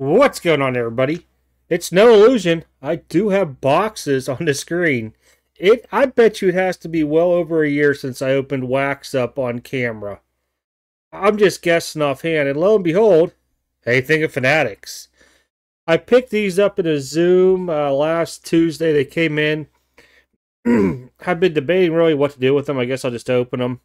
What's going on, everybody? It's no illusion. I do have boxes on the screen. It, I bet you it has to be well over a year since I opened Wax up on camera. I'm just guessing offhand, and lo and behold, anything of Fanatics. I picked these up in a Zoom uh, last Tuesday. They came in. I've been debating really what to do with them. I guess I'll just open them.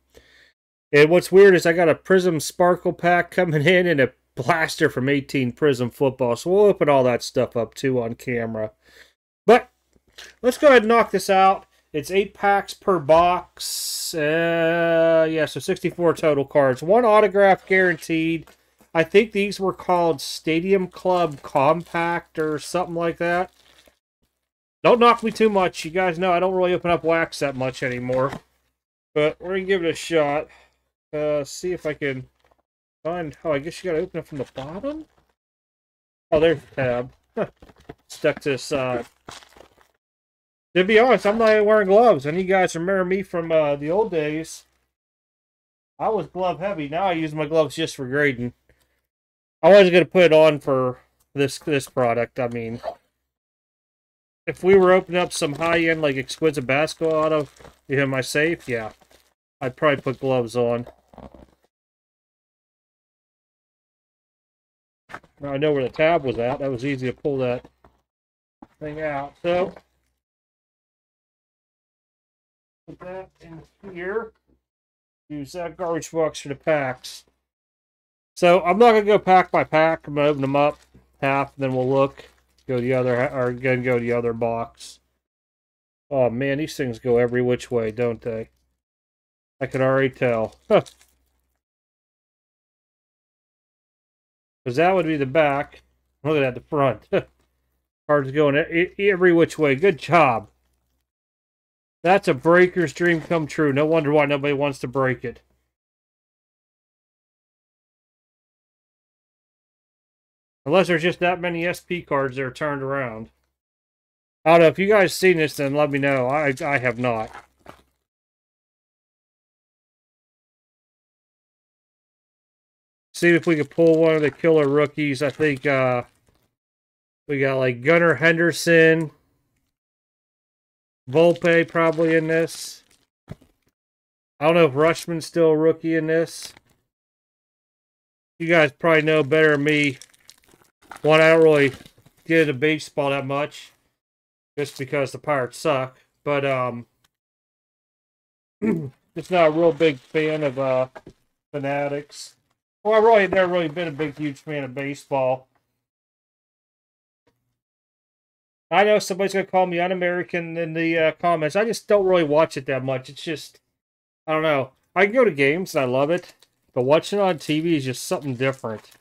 And what's weird is I got a Prizm Sparkle pack coming in and a blaster from 18 Prizm Football. So we'll open all that stuff up too on camera. But let's go ahead and knock this out. It's eight packs per box. Uh, yeah, so 64 total cards. One autograph guaranteed. I think these were called Stadium Club Compact or something like that. Don't knock me too much. You guys know I don't really open up wax that much anymore. But we're going to give it a shot. Uh, see if I can Oh, I guess you got to open it from the bottom? Oh, there's the tab. Stuck to the. To be honest, I'm not even wearing gloves. And you guys remember me from uh, the old days. I was glove heavy. Now I use my gloves just for grading. I wasn't going to put it on for this this product. I mean, if we were opening up some high-end, like, exquisite basketball out of you know, my safe, yeah. I'd probably put gloves on. Now I know where the tab was at. That was easy to pull that thing out. So, put that in here. Use that garbage box for the packs. So I'm not gonna go pack by pack. I'm gonna open them up half, then we'll look. Go the other, or again go the other box. Oh man, these things go every which way, don't they? I can already tell. Because that would be the back. Look at that, the front. Cards going every which way. Good job. That's a breaker's dream come true. No wonder why nobody wants to break it. Unless there's just that many SP cards that are turned around. I don't know. If you guys seen this, then let me know. I, I have not. See if we can pull one of the killer rookies. I think uh, we got like Gunnar Henderson. Volpe probably in this. I don't know if Rutschman's still a rookie in this. You guys probably know better than me one, I don't really get into baseball that much, just because the Pirates suck. But um, just not a real big fan of uh Fanatics. Well, I really never really been a big, huge fan of baseball. I know somebody's gonna call me un-American in the uh, comments. I just don't really watch it that much. It's just, I don't know. I can go to games and I love it, but watching it on TV is just something different.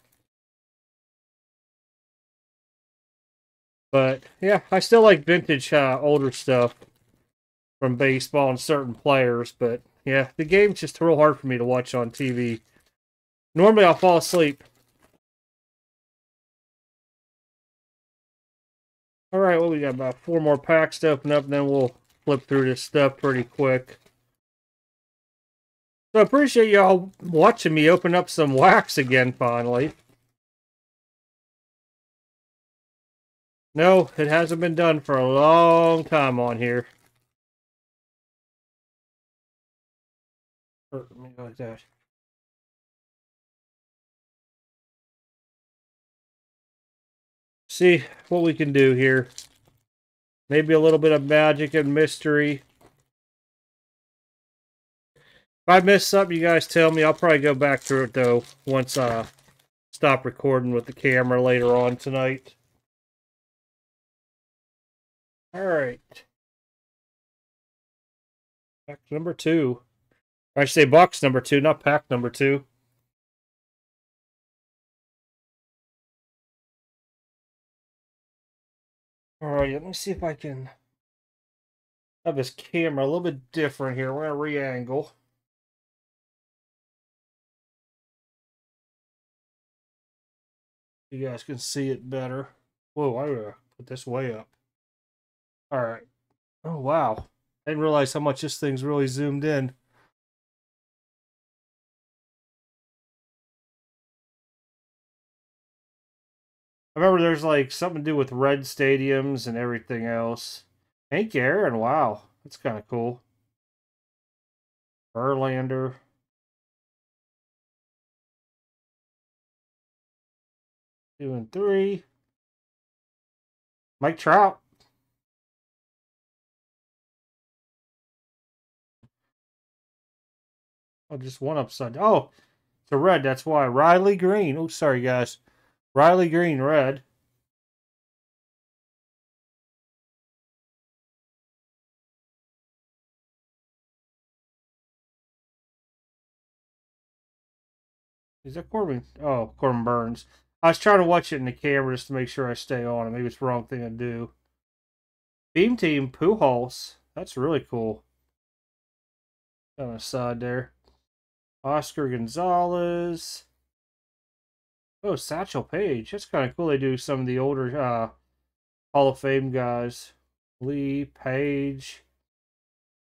But yeah, I still like vintage uh, older stuff from baseball and certain players. But yeah, the game's just real hard for me to watch on TV. Normally, I'll fall asleep. All right, well, we got about four more packs to open up, and then we'll flip through this stuff pretty quick. So I appreciate y'all watching me open up some wax again finally. No, it hasn't been done for a long time on here. Let me go like that. See what we can do here. Maybe a little bit of magic and mystery. If I miss something, you guys tell me. I'll probably go back through it, though, once I uh, stop recording with the camera later on tonight. All right. Pack number two. I should say box number two, not pack number two. All right, let me see if I can have this camera a little bit different here. We're going to re-angle. You guys can see it better. Whoa, I gotta put this way up. All right. Oh, wow. I didn't realize how much this thing's really zoomed in. I remember there's like something to do with red stadiums and everything else. Hank Aaron, wow, that's kind of cool. Verlander. Two and three. Mike Trout. Oh, just one upside. Oh, it's a red. That's why. Riley Greene. Oh, sorry, guys. Riley Greene, red. Is that Corbin? Oh, Corbin Burnes. I was trying to watch it in the camera just to make sure I stay on. Maybe it's the wrong thing to do. Beam Team Pujols. That's really cool. On the side there. Oscar Gonzalez. Oh, Satchel Paige. That's kind of cool. They do some of the older uh, Hall of Fame guys. Lee, Page,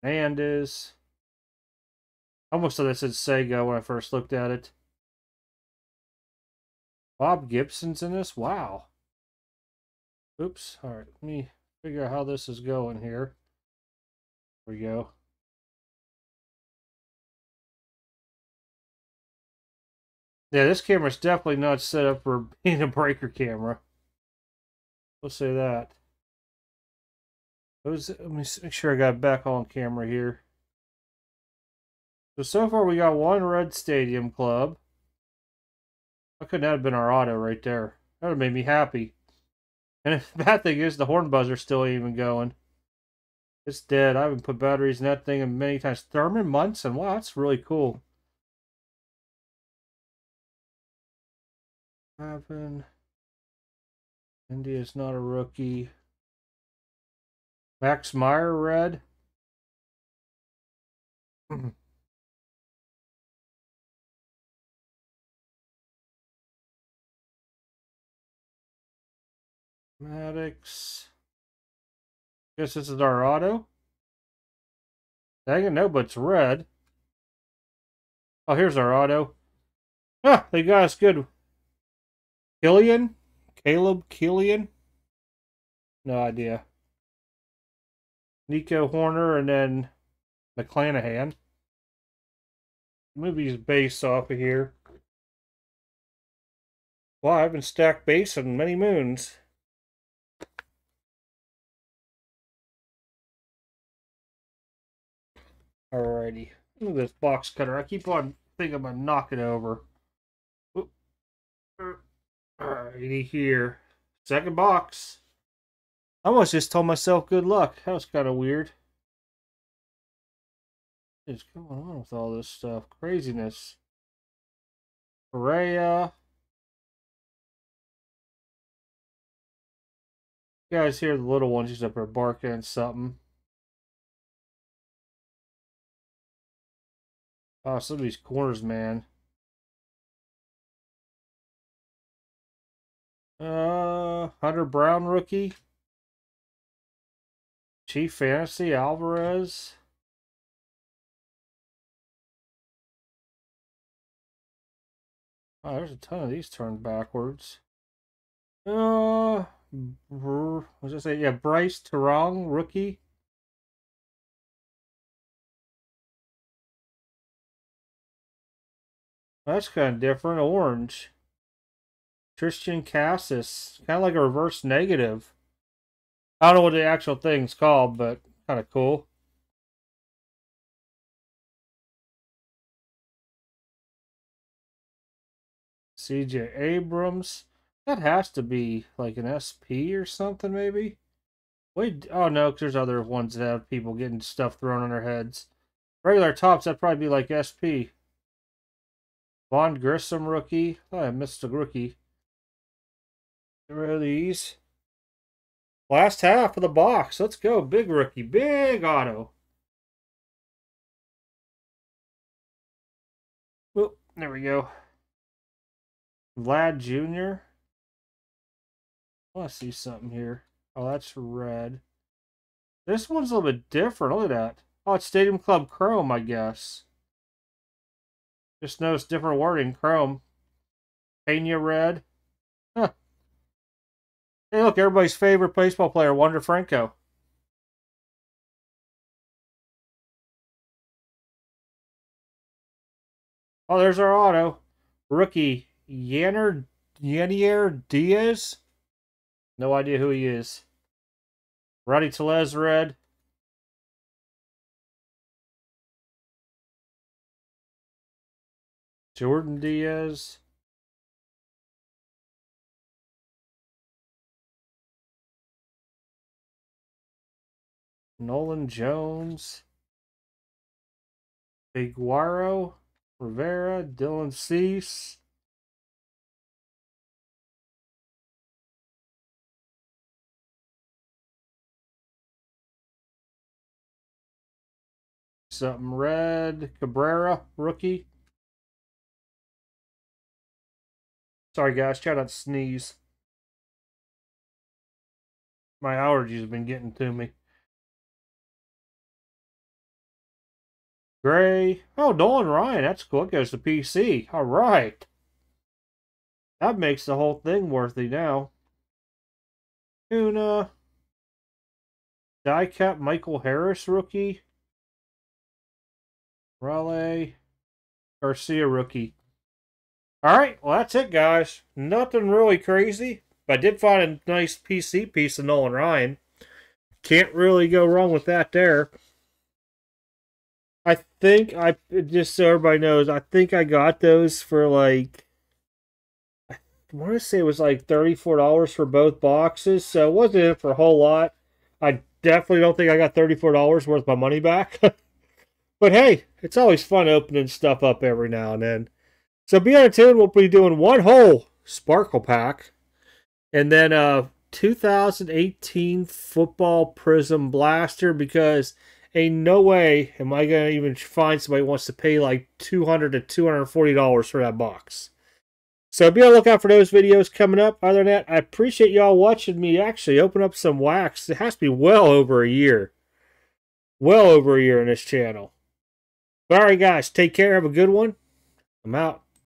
Hernandez. almost thought that said Sega when I first looked at it. Bob Gibson's in this? Wow. Oops. All right. Let me figure out how this is going here. There we go. Yeah, this camera's definitely not set up for being a breaker camera. We'll say that. Let me make sure I got back on camera here. So, so far we got one red stadium club. How could that have been our auto right there? That would have made me happy. And the bad thing is the horn buzzer still even going. It's dead. I haven't put batteries in that thing in many times. Thurman Munson. Wow, that's really cool. Happen. India's not a rookie. Max Meyer red. Maddox. Guess this is our auto. Dang it, no, but it's red. Oh, here's our auto. Ah, they got us good. Killian? Caleb Killian? No idea. Nico Hoerner and then McClanahan. The movie's based off of here. Well, I haven't stacked base on many moons. Alrighty. Look at this box cutter. I keep on thinking I'm gonna knock it over. Alrighty here. Second box. I almost just told myself good luck. That was kind of weird. What is going on with all this stuff? Craziness. Correa. You guys hear the little ones just up there barking at something. Oh, some of these corners, man. Uh, Hunter Brown rookie. Chief Fantasy Alvarez. Oh, there's a ton of these turned backwards. Uh, what's I say? Yeah, Brice Turang, rookie. That's kind of different. Orange. Triston Casas. Kind of like a reverse negative. I don't know what the actual thing's called, but kind of cool. CJ Abrams. That has to be like an SP or something, maybe. Wait, oh no, because there's other ones that have people getting stuff thrown on their heads. Regular Topps, that'd probably be like SP. Vaughn Grissom rookie. Oh, I missed a rookie. Get of these. Last half of the box. Let's go. Big rookie. Big auto. Whoop. There we go. Vlad Jr. To see something here. Oh, that's red. This one's a little bit different. Look at that. Oh, it's Stadium Club Chrome, I guess. Just notice different wording. Chrome. Pena red. Hey, look, everybody's favorite baseball player, Wander Franco. Oh, there's our auto. Rookie, Yanner, Yannier Diaz. No idea who he is. Rowdy Tellez red. Jordan Diaz. Nolan Jones. Figuaro. Rivera. Dylan Cease. Something red. Cabrera, rookie. Sorry, guys. Try not to sneeze. My allergies have been getting to me. Gray. Oh, Nolan Ryan. That's cool. It goes to PC. All right. That makes the whole thing worthy now. Tuna. Die cap Michael Harris rookie. Raleigh. Garcia rookie. All right, well, that's it, guys. Nothing really crazy, but I did find a nice PC piece of Nolan Ryan. Can't really go wrong with that there. I think I just so everybody knows, I think I got those for like I want to say it was like $34 for both boxes, so it wasn't in for a whole lot. I definitely don't think I got $34 worth my money back. but hey, it's always fun opening stuff up every now and then. So be on tune. We'll be doing one whole Sparkle pack, and then uh, a 2018 Football Prizm Blaster because ain't no way am I gonna even find somebody who wants to pay like 200 to 240 dollars for that box. So be on the lookout for those videos coming up. Other than that, I appreciate y'all watching me actually open up some wax. It has to be well over a year. Well over a year on this channel. But all right, guys, take care. Have a good one. I'm out.